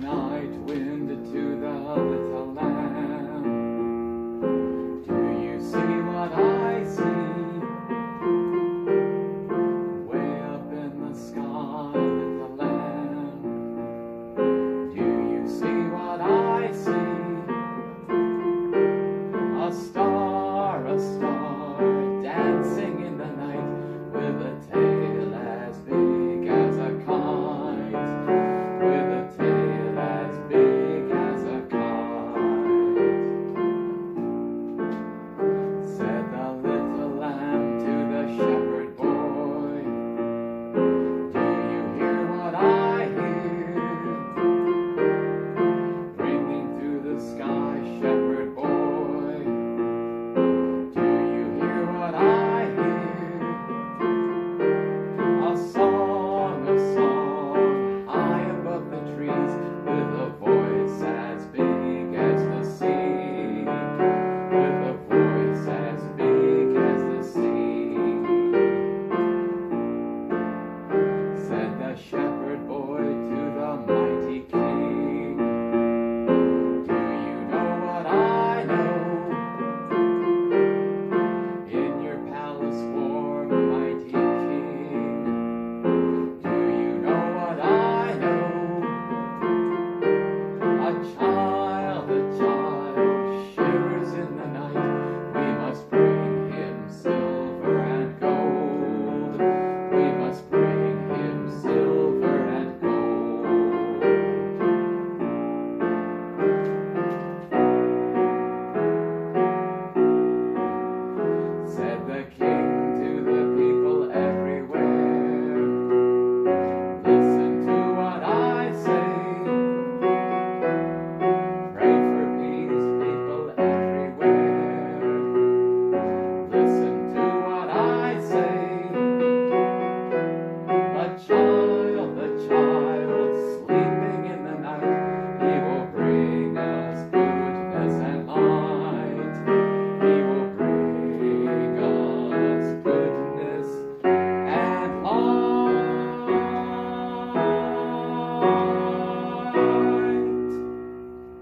night wind to the little lamb. Do you see what I see? Way up in the sky, little lamb. Do you see what I see? A star.